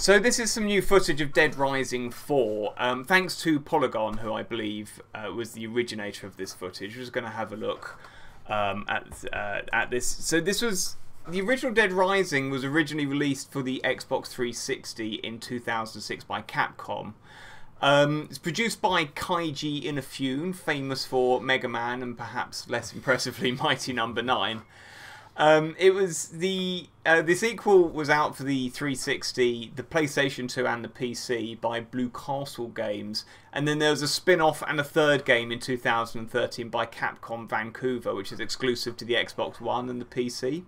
So this is some new footage of Dead Rising 4. Um, thanks to Polygon, who I believe uh, was the originator of this footage. We're just going to have a look um, at uh, at this. So this was the original Dead Rising was originally released for the Xbox 360 in 2006 by Capcom. Um, it's produced by Keiji Inafune, famous for Mega Man and perhaps less impressively Mighty Number no. 9. Um, it was the uh, the sequel was out for the 360, the PlayStation 2, and the PC by Blue Castle Games, and then there was a spin-off and a third game in 2013 by Capcom Vancouver, which is exclusive to the Xbox One and the PC.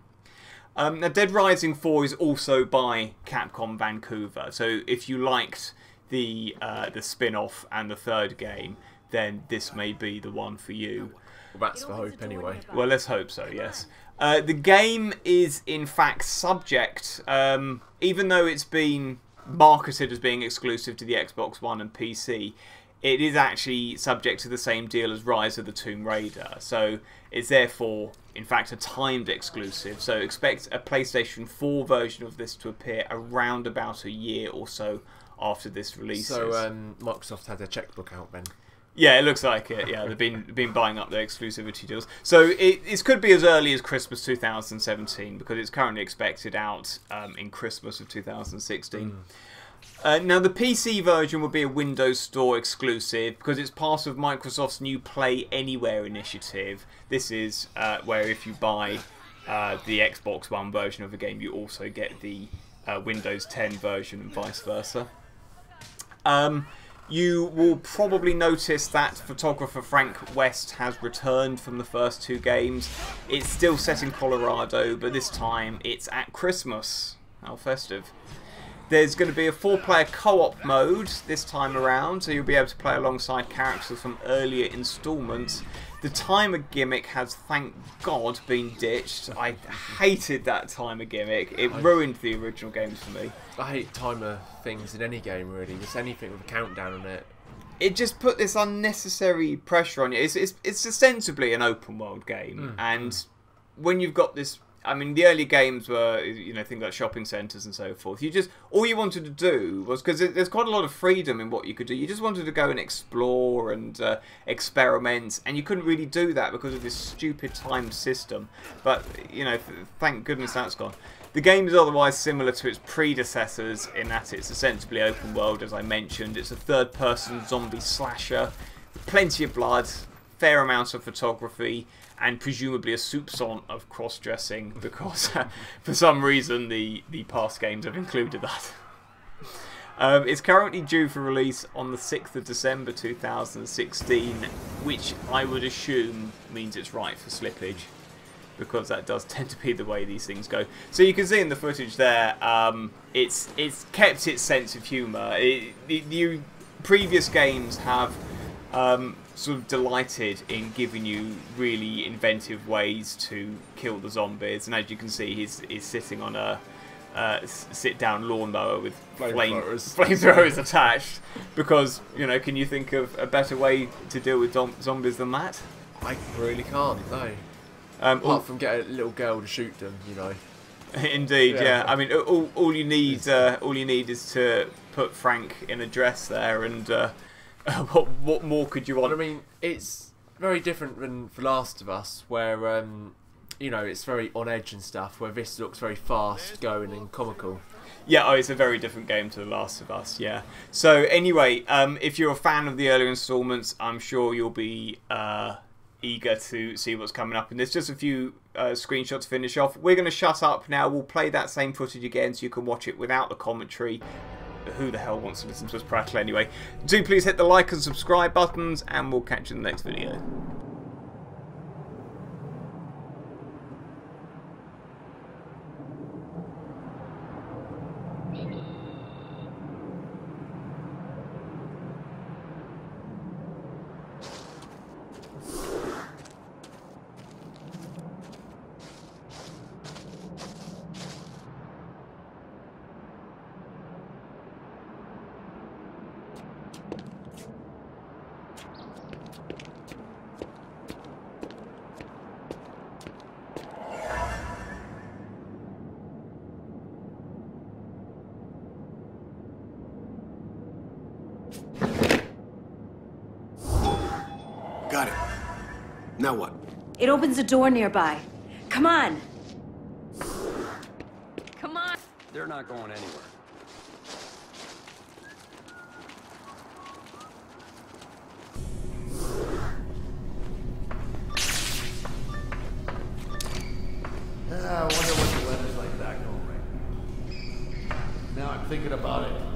Um, now, Dead Rising 4 is also by Capcom Vancouver, so if you liked the uh, the spin-off and the third game, then this may be the one for you. Well, that's the hope anyway. Well, let's hope so. Yes. Uh, the game is in fact subject, um, even though it's been marketed as being exclusive to the Xbox One and PC, it is actually subject to the same deal as Rise of the Tomb Raider. So it's therefore, in fact, a timed exclusive. So expect a PlayStation 4 version of this to appear around about a year or so after this release. So um, Microsoft had their checkbook out then. Yeah, it looks like it. Yeah, they've been been buying up their exclusivity deals. So it, it could be as early as Christmas 2017 because it's currently expected out um, in Christmas of 2016. Mm. Uh, now, the PC version will be a Windows Store exclusive because it's part of Microsoft's new Play Anywhere initiative. This is uh, where if you buy uh, the Xbox One version of the game, you also get the uh, Windows 10 version and vice versa. Um, you will probably notice that photographer Frank West has returned from the first two games. It's still set in Colorado, but this time it's at Christmas. How festive. There's going to be a four-player co-op mode this time around, so you'll be able to play alongside characters from earlier installments. The timer gimmick has, thank God, been ditched. I hated that timer gimmick. It ruined the original games for me. I hate timer things in any game, really. Just anything with a countdown on it. It just put this unnecessary pressure on you. It's, it's, it's ostensibly an open world game, mm. and mm. when you've got this I mean, the early games were, you know, things like shopping centres and so forth. You just, all you wanted to do was, because there's quite a lot of freedom in what you could do, you just wanted to go and explore and uh, experiment, and you couldn't really do that because of this stupid timed system. But, you know, thank goodness that's gone. The game is otherwise similar to its predecessors in that it's ostensibly open world, as I mentioned. It's a third person zombie slasher, plenty of blood, fair amount of photography, and presumably a soupçon of cross-dressing because for some reason the, the past games have included that. Um, it's currently due for release on the 6th of December 2016, which I would assume means it's right for slippage because that does tend to be the way these things go. So you can see in the footage there, um, it's it's kept its sense of humour. It, the, the previous games have um, sort of delighted in giving you really inventive ways to kill the zombies. And as you can see, he's, he's sitting on a uh, sit-down lawnmower with flamethrowers flame, flame attached. Because, you know, can you think of a better way to deal with zombies than that? I really can't, no. Um, Apart all, from get a little girl to shoot them, you know. Indeed, yeah. yeah. I mean, all, all you need, uh, all you need is to put Frank in a dress there, and uh, what what more could you want? I mean, it's very different than The Last of Us, where um, you know it's very on edge and stuff. Where this looks very fast going and comical. Yeah, oh, it's a very different game to The Last of Us. Yeah. So anyway, um, if you're a fan of the earlier installments, I'm sure you'll be uh, eager to see what's coming up. And there's just a few uh, screenshots to finish off. We're going to shut up now. We'll play that same footage again so you can watch it without the commentary who the hell wants to listen to us prattle anyway? Do please hit the like and subscribe buttons, and we'll catch you in the next video. Now what? It opens a door nearby. Come on. Come on. They're not going anywhere. Ah, I wonder what the weather's like back home right now. Now I'm thinking about it.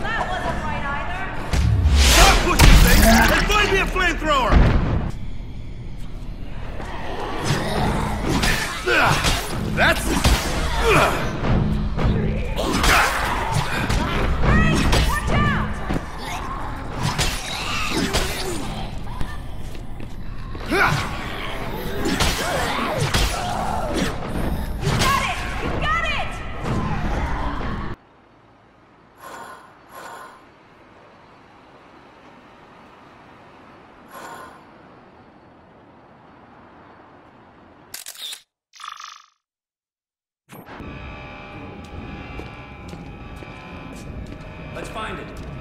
That wasn't right either. Stop pushing things find me a flamethrower! That's... Let's find it.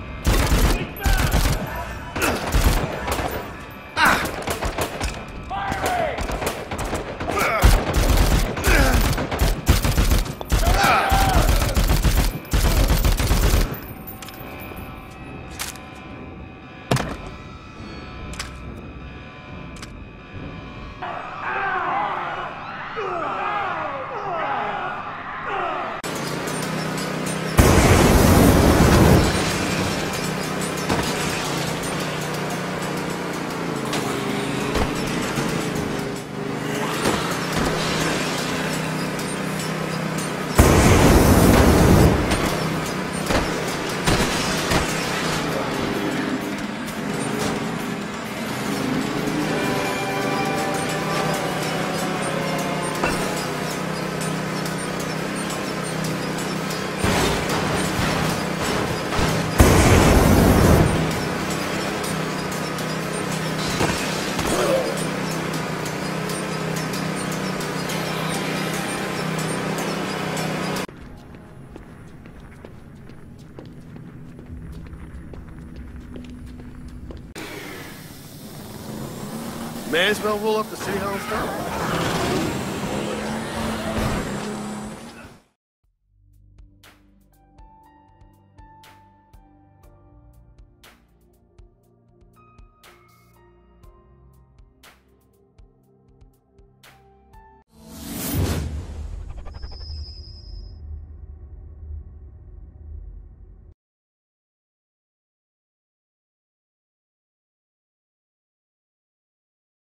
Well roll up the city hall.